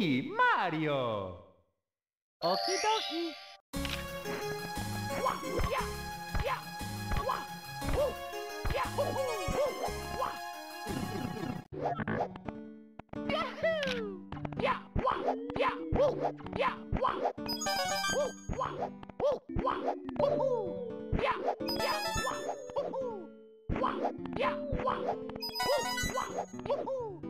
Mario! Okidoki. Woohoo!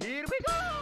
Here we go!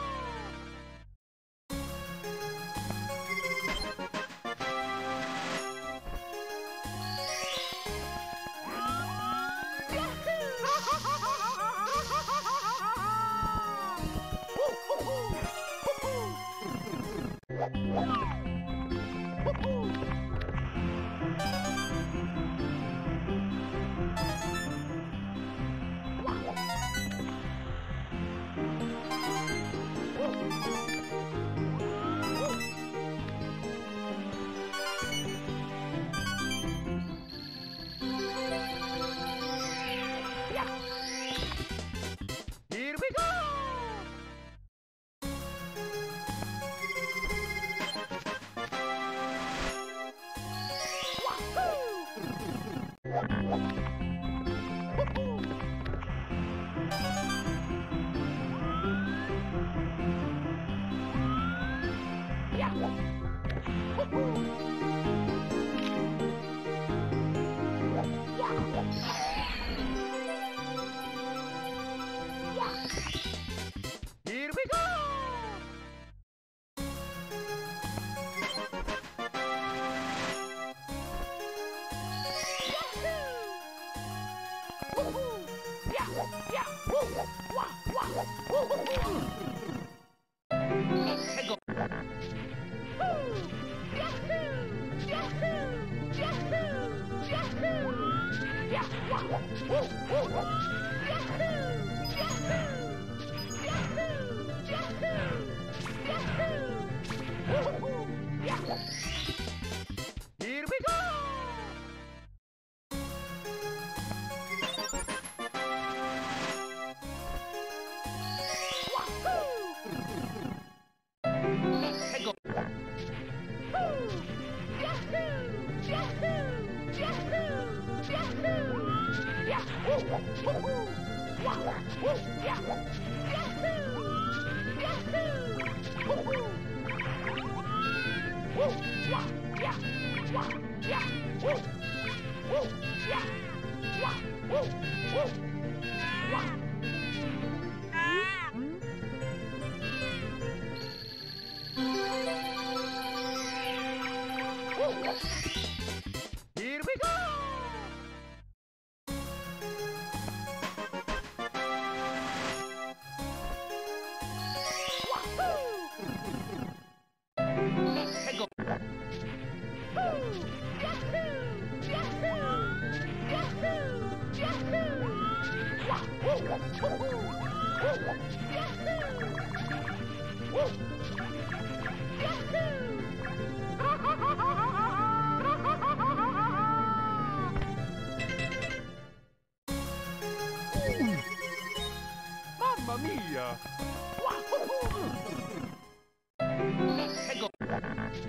Here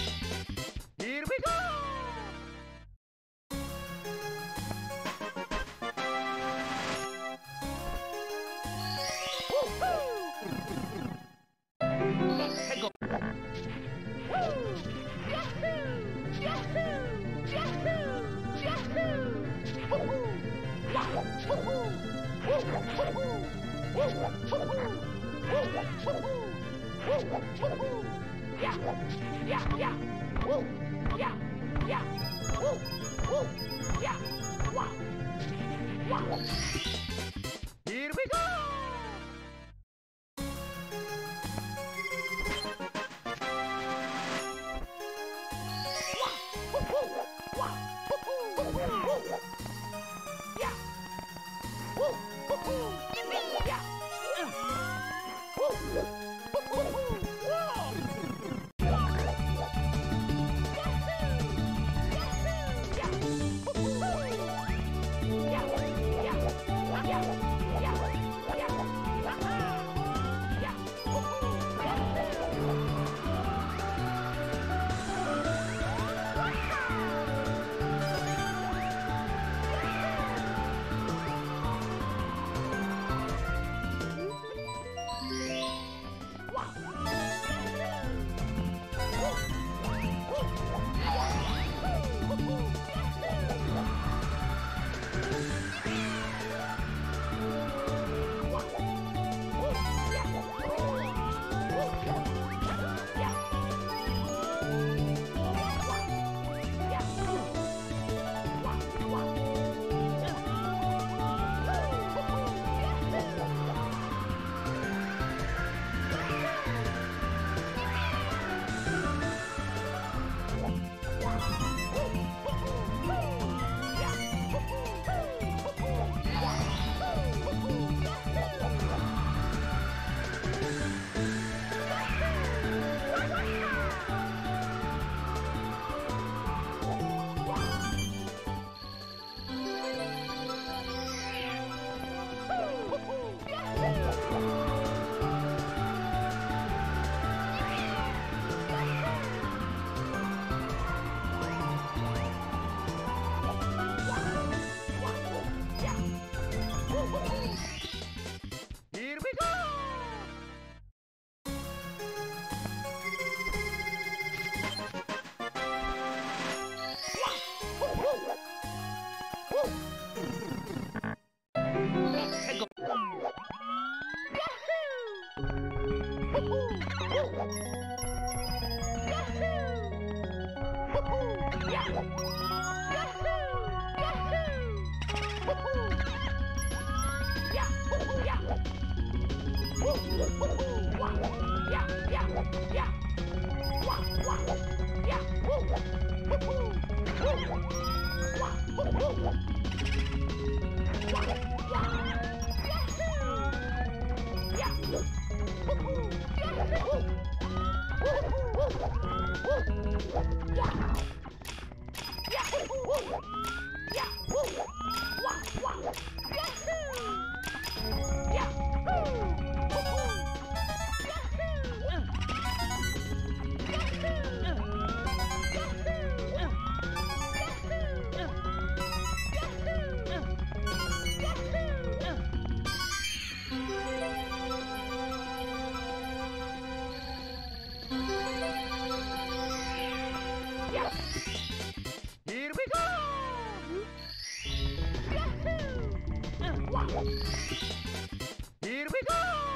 Here we go!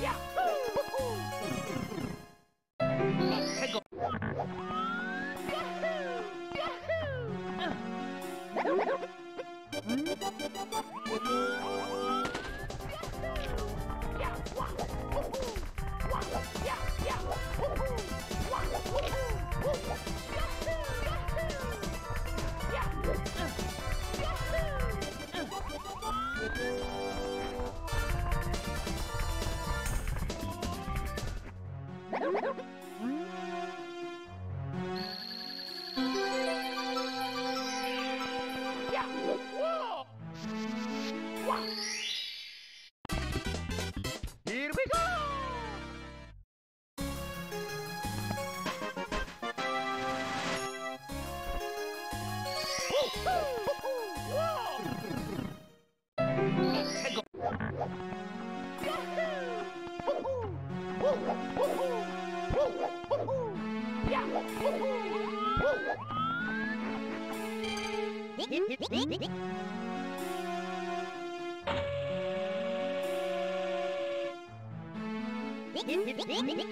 Mia! えっ?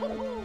Here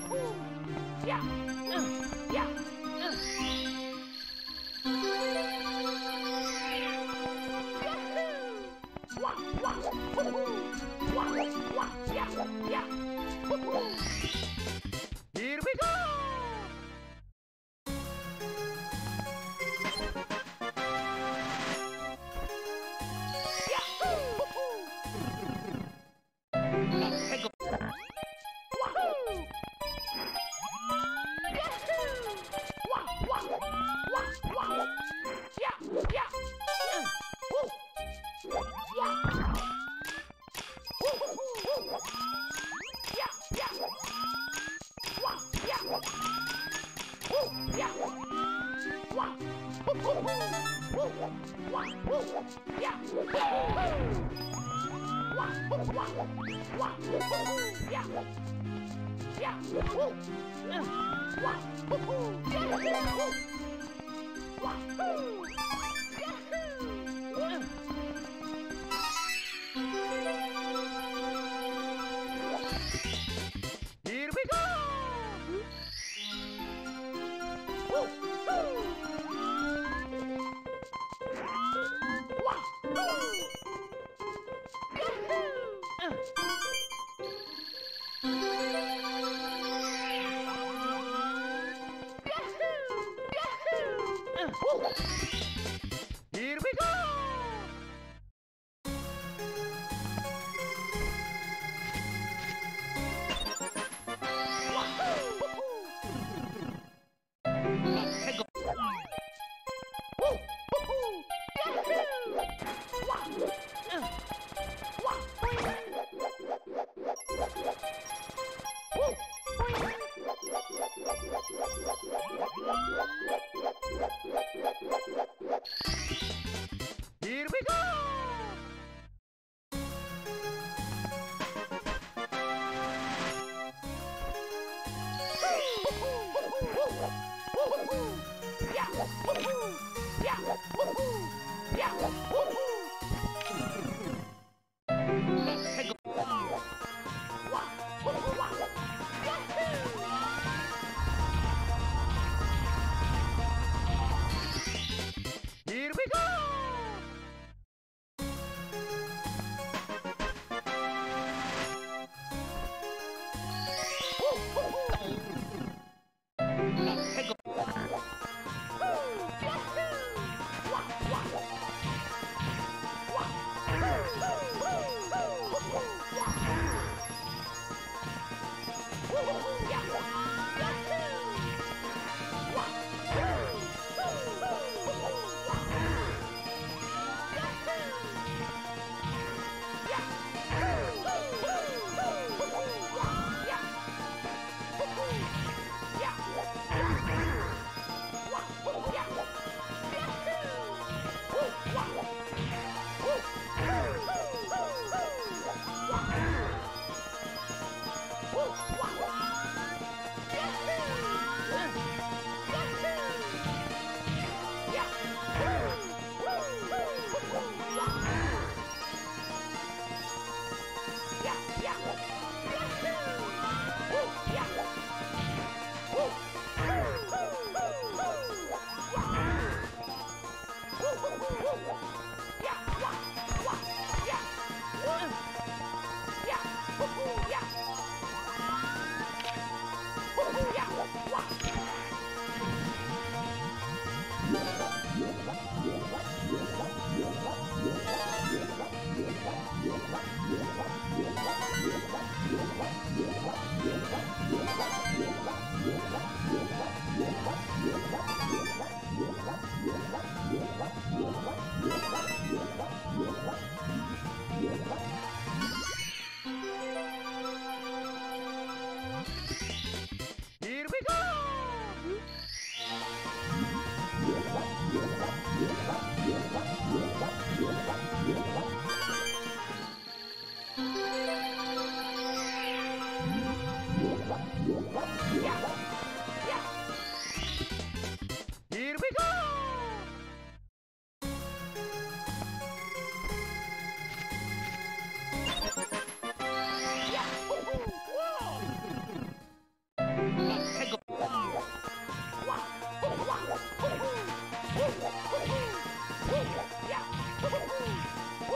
呼呼呀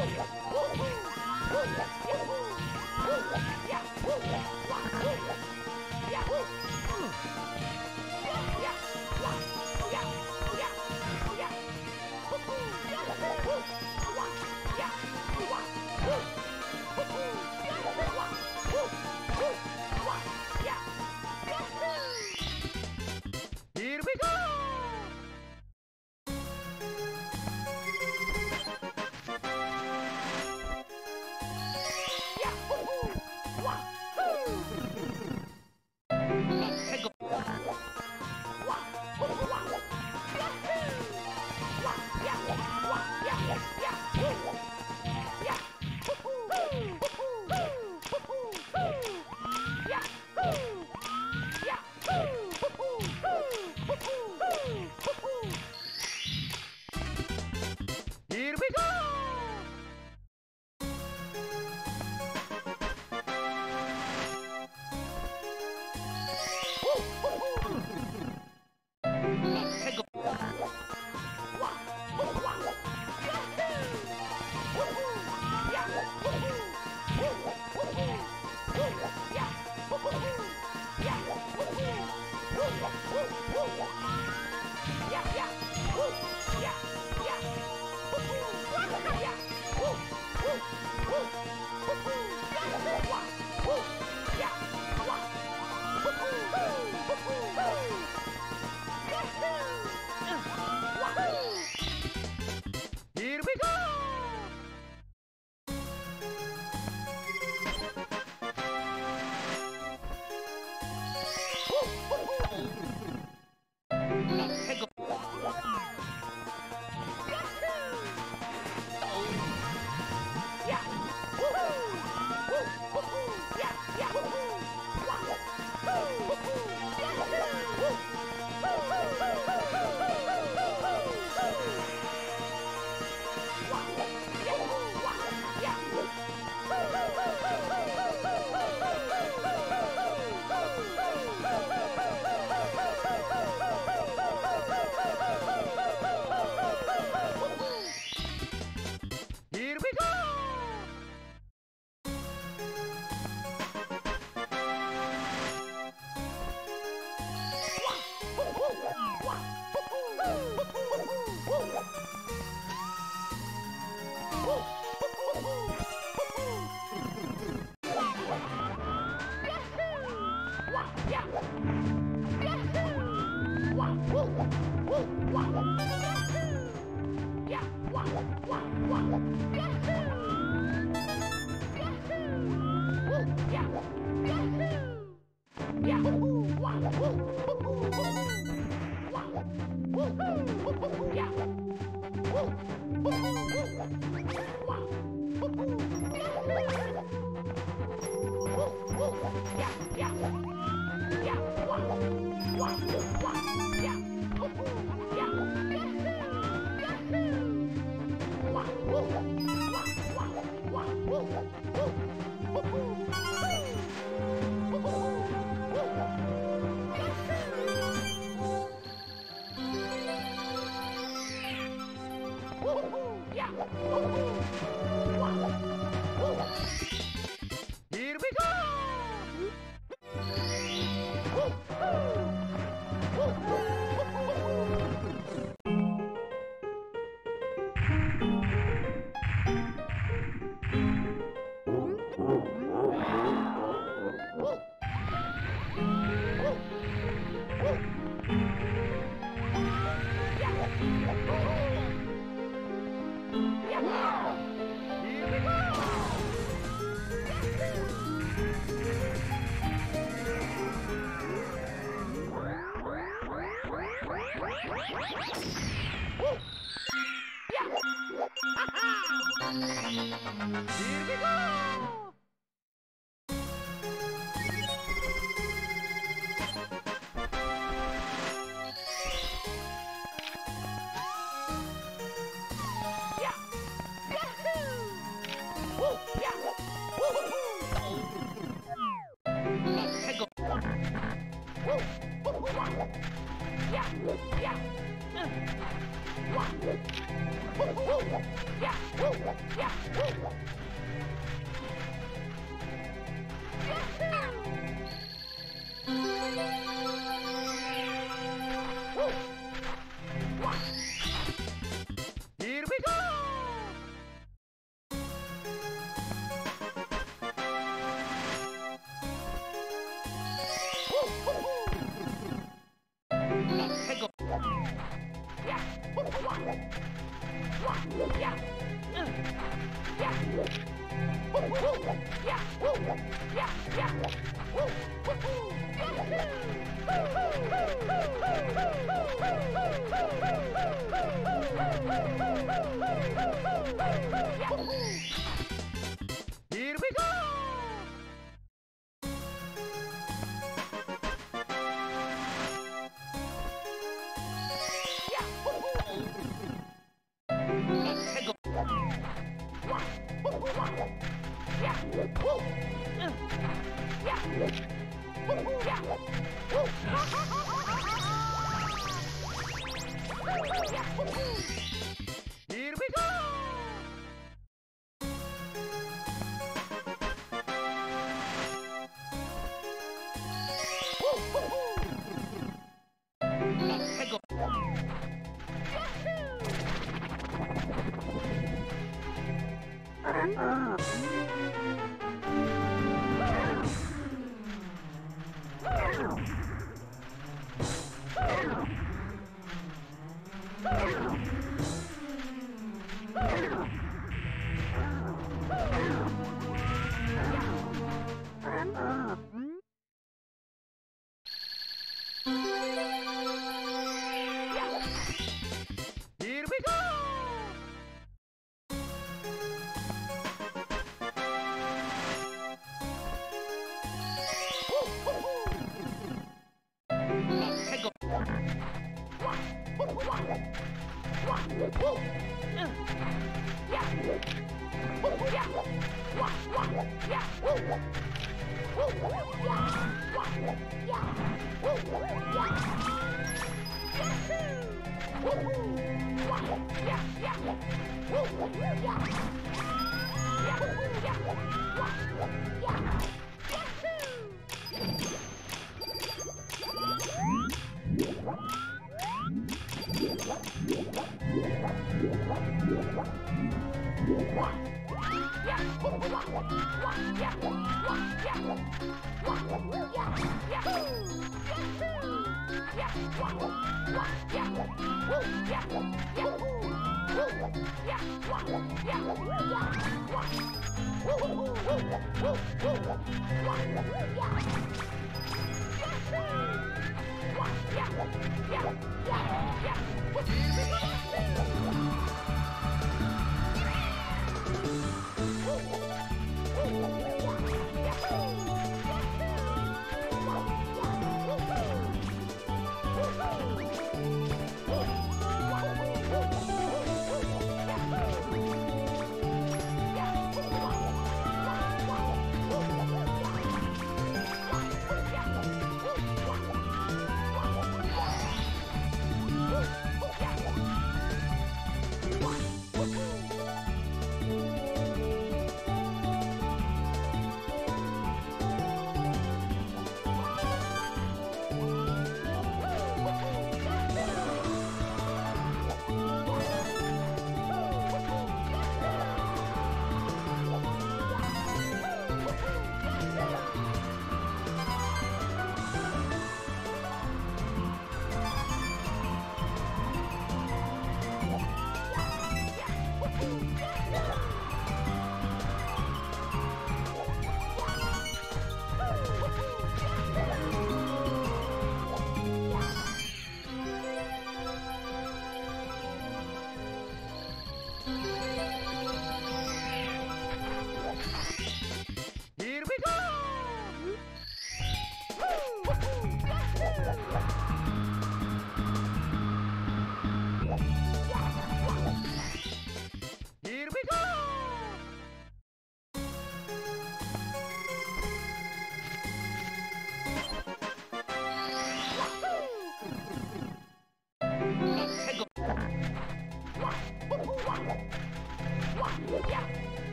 Oh,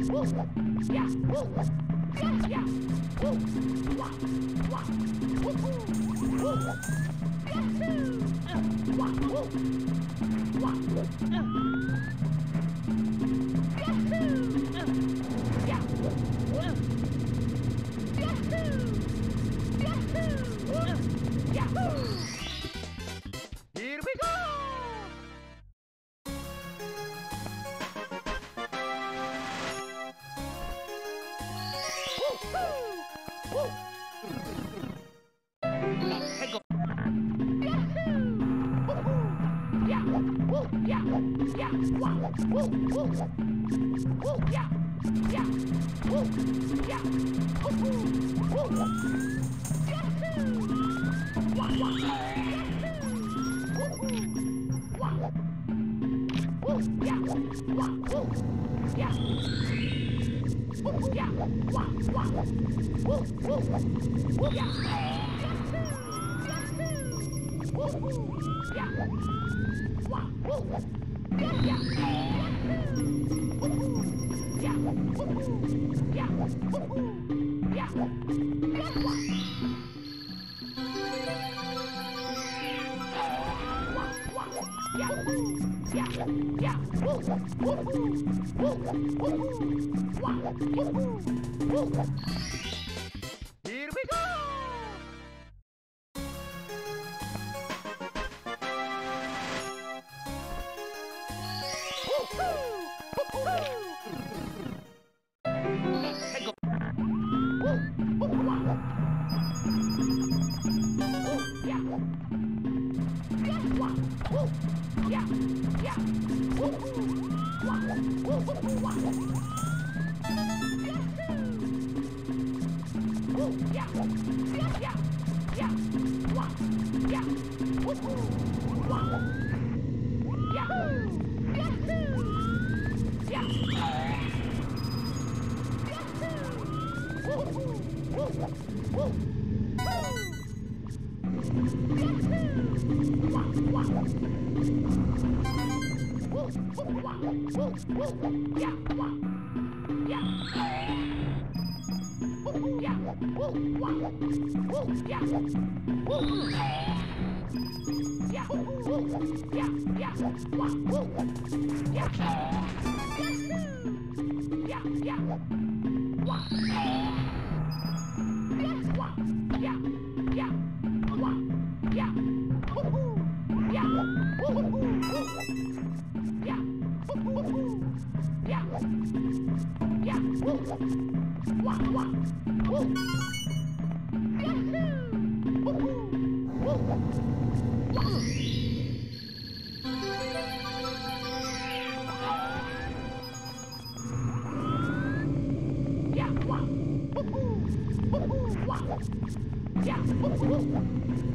Here Here Yeah. Here Let's go.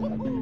Go!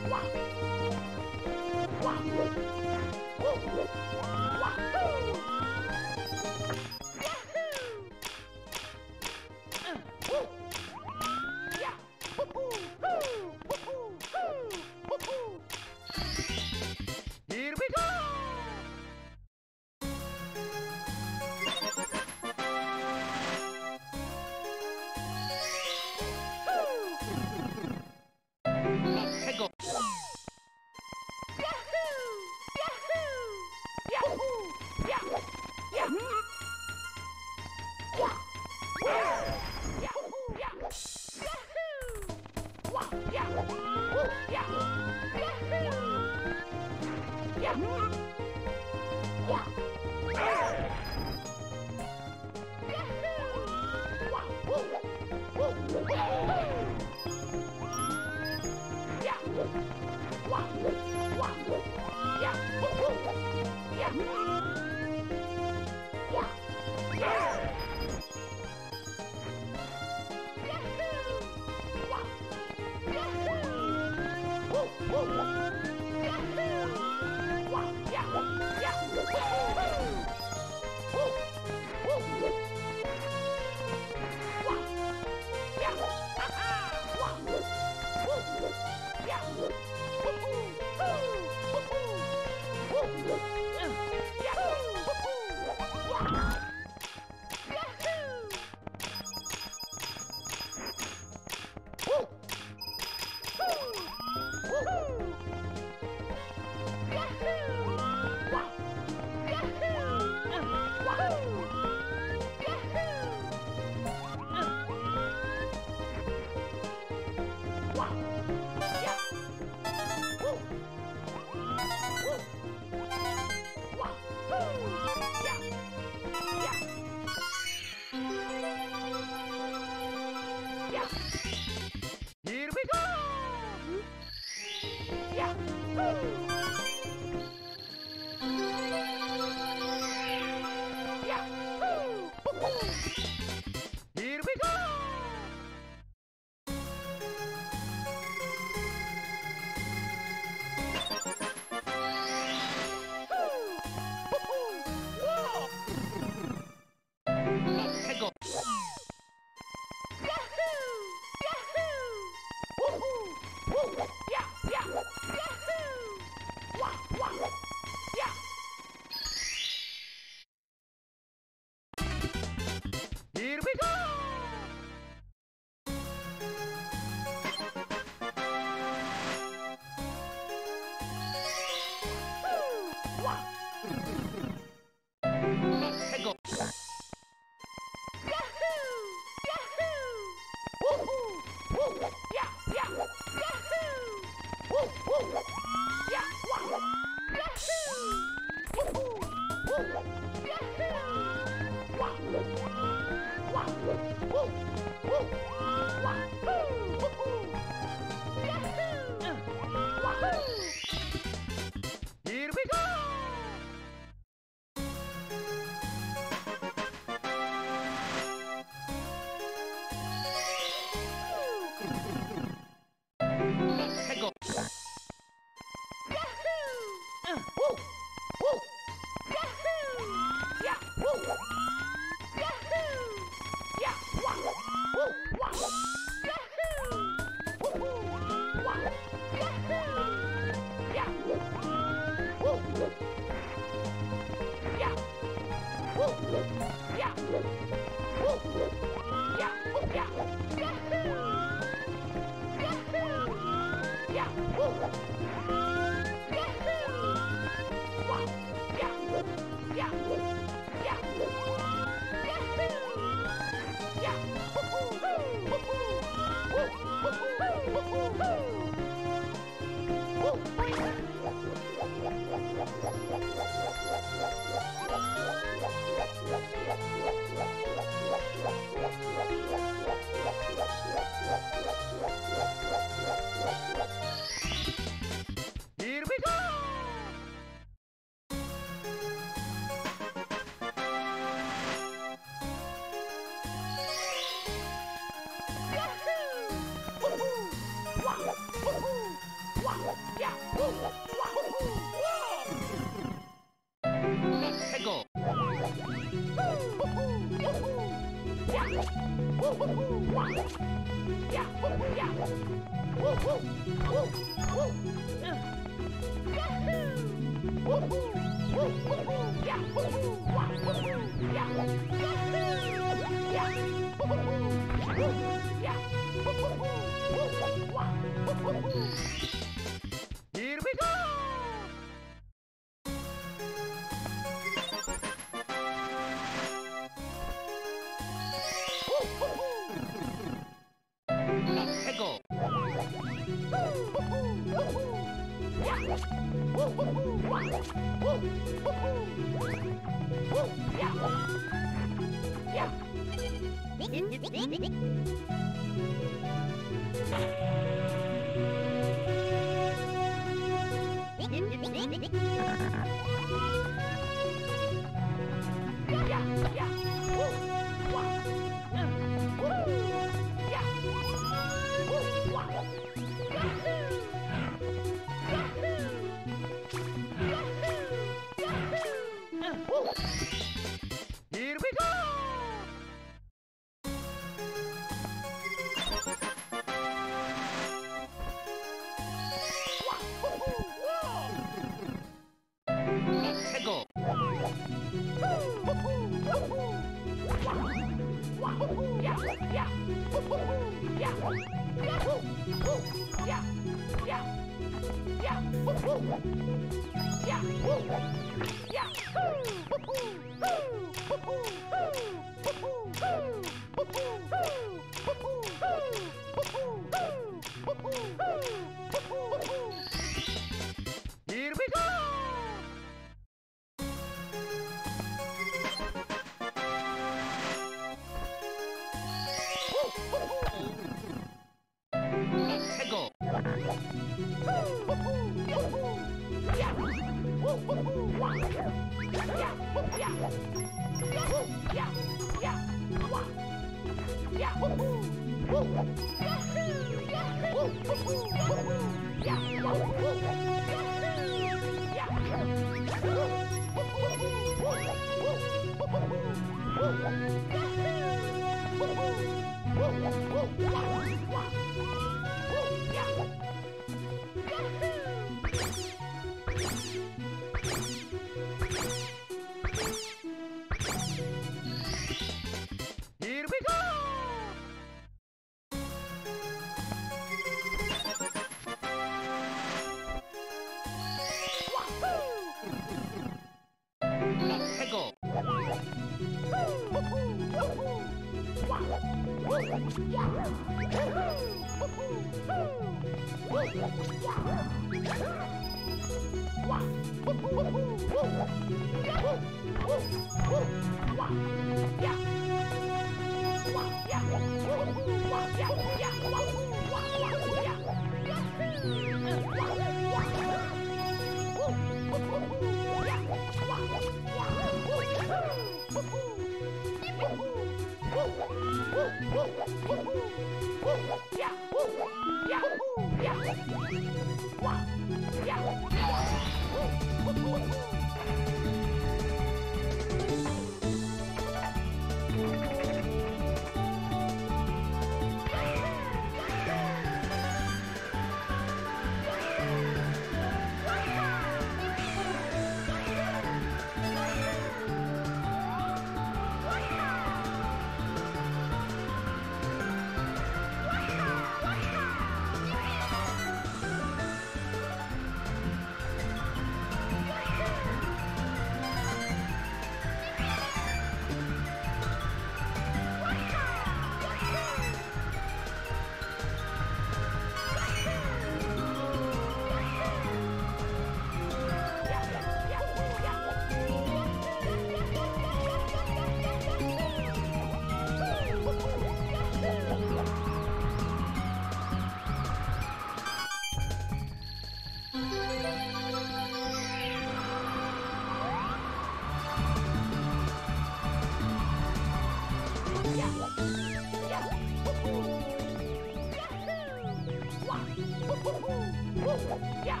Here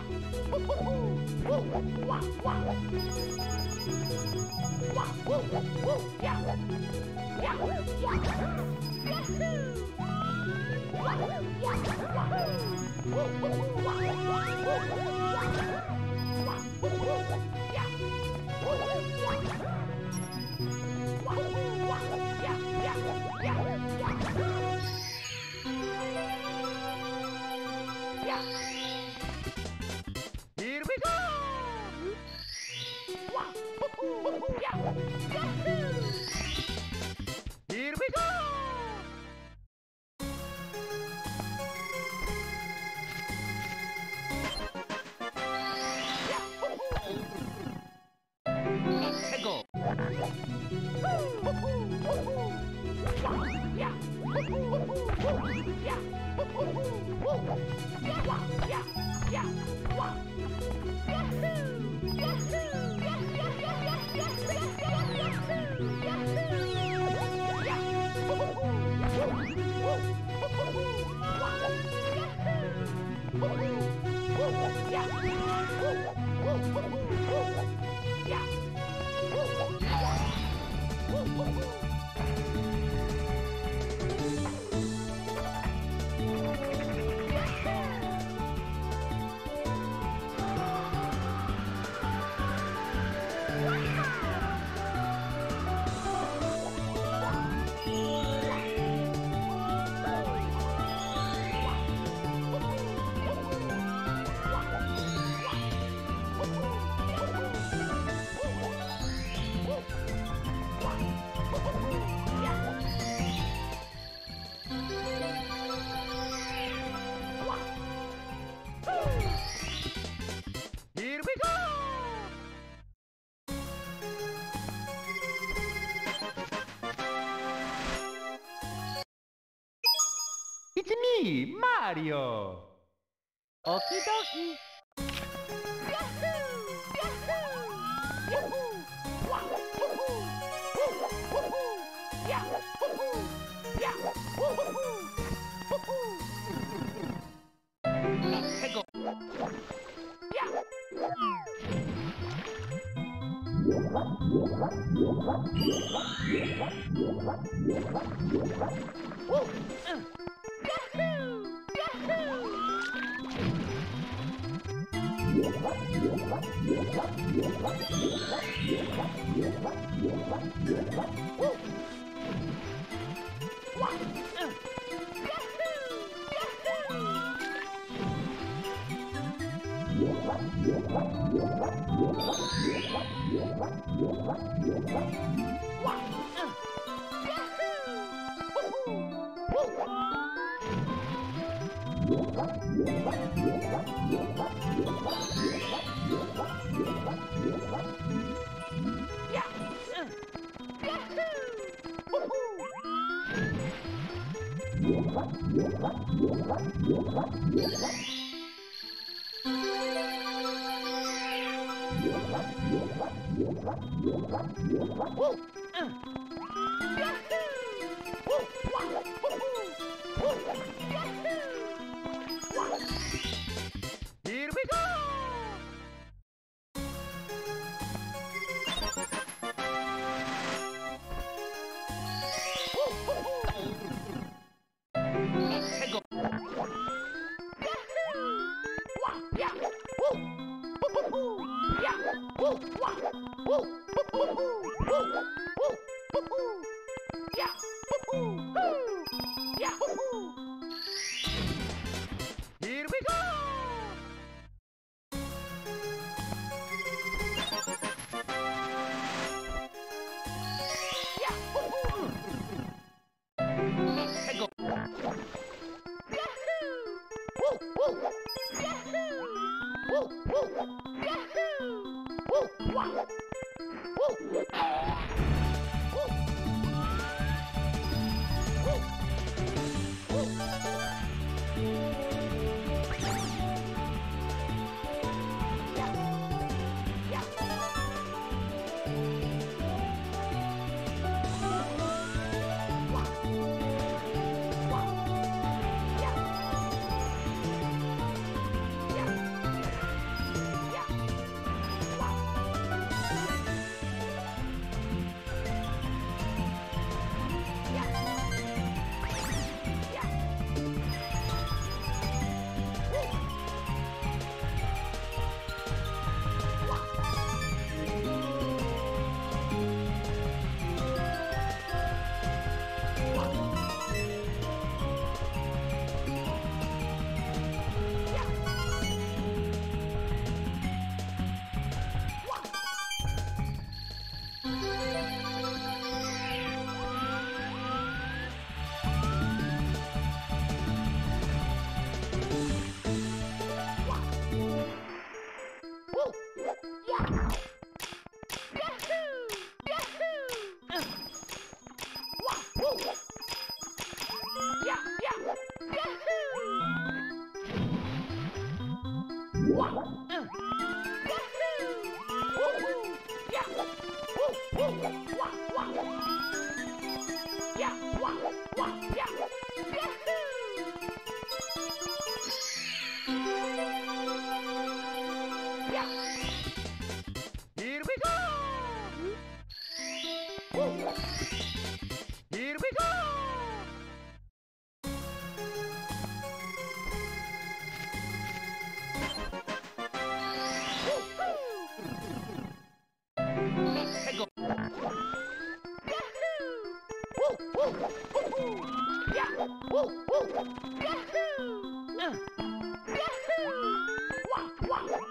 What? Here Here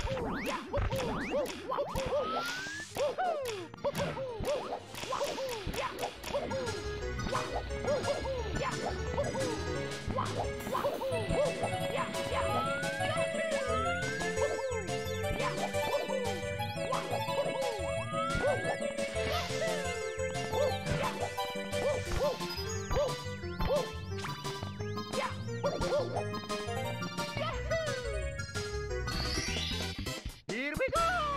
Here we go!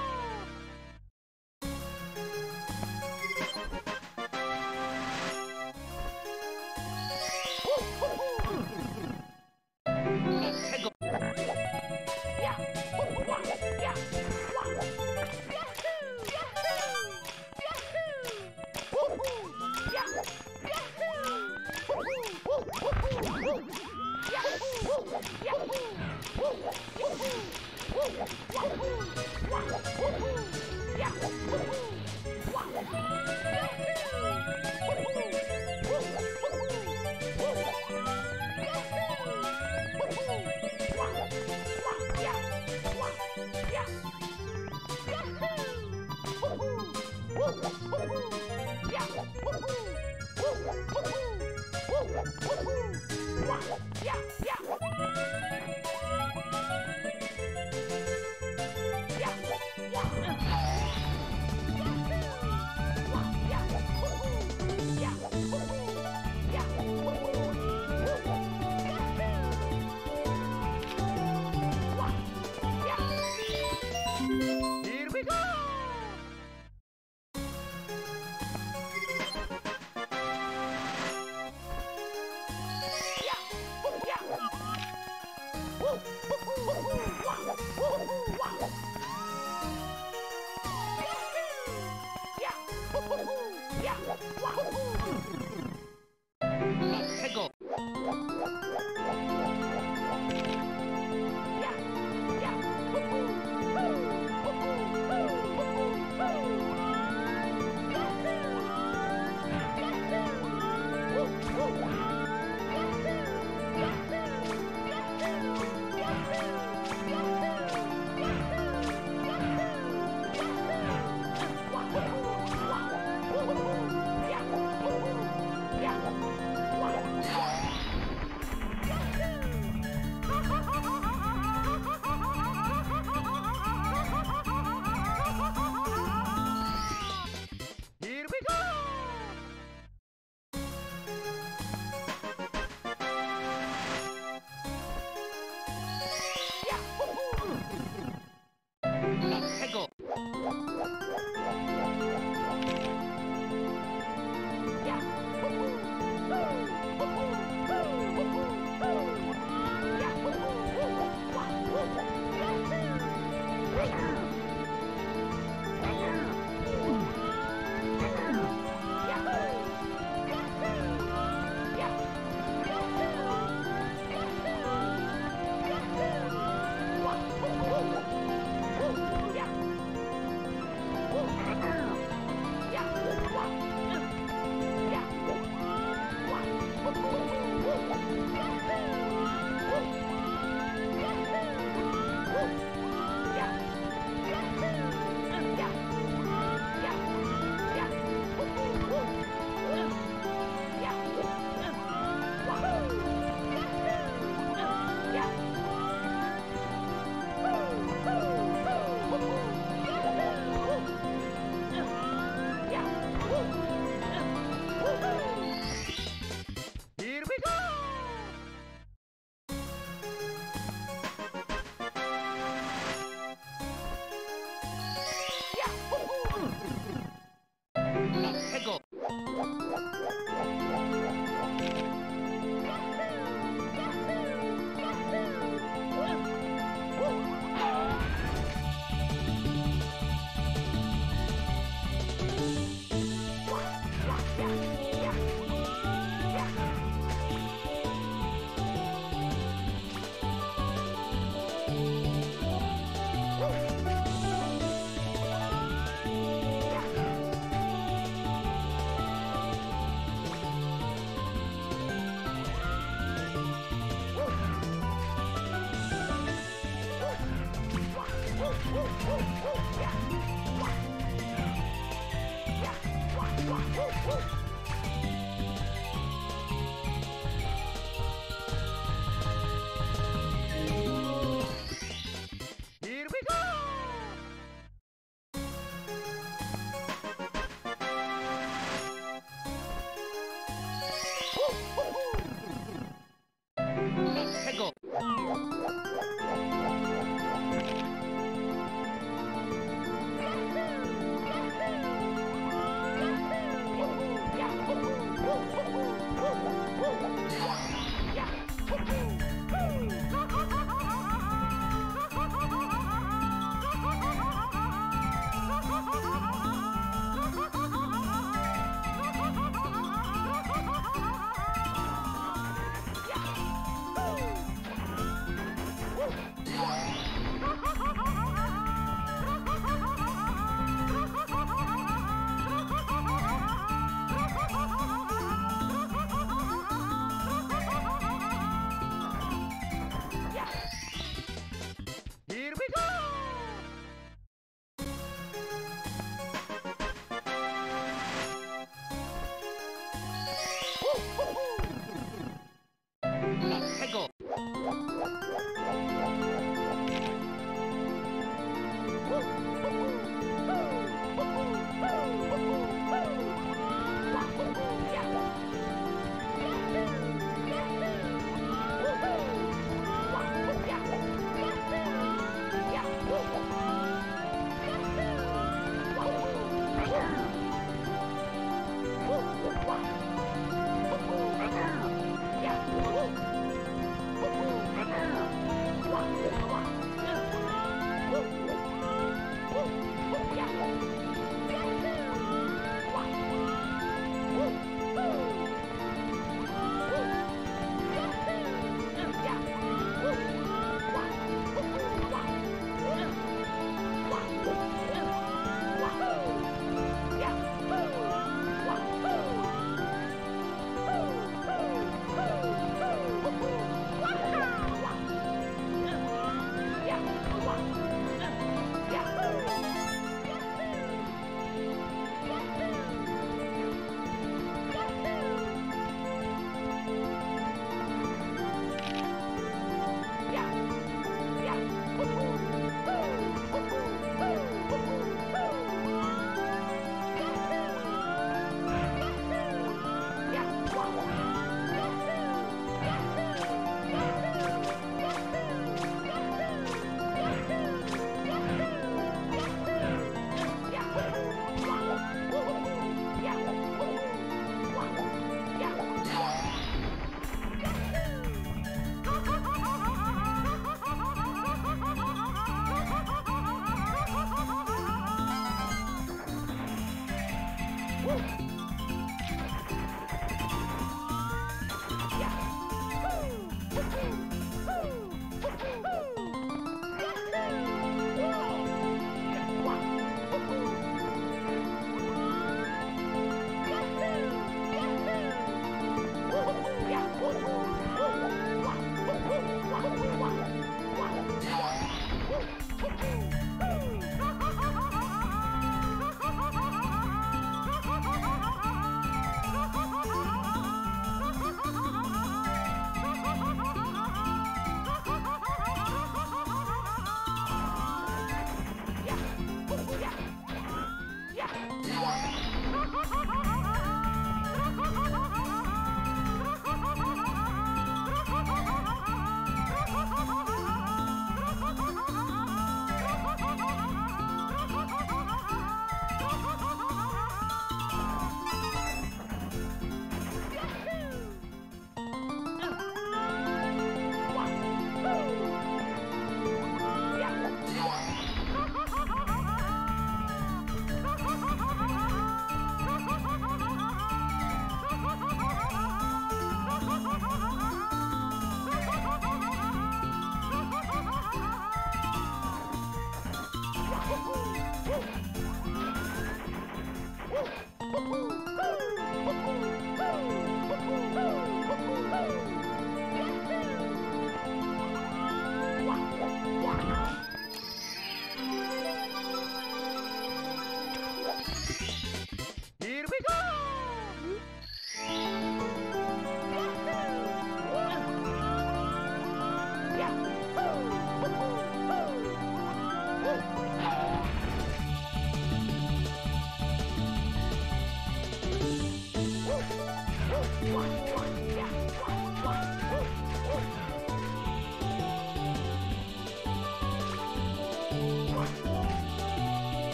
one.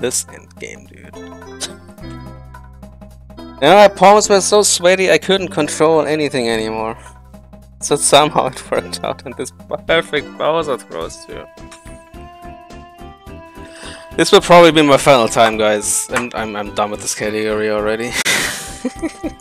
This end game, dude. Now my palms were so sweaty I couldn't control anything anymore. So somehow it worked out and this perfect Bowser throws too. This will probably be my final time guys, and I'm, I'm done with this category already.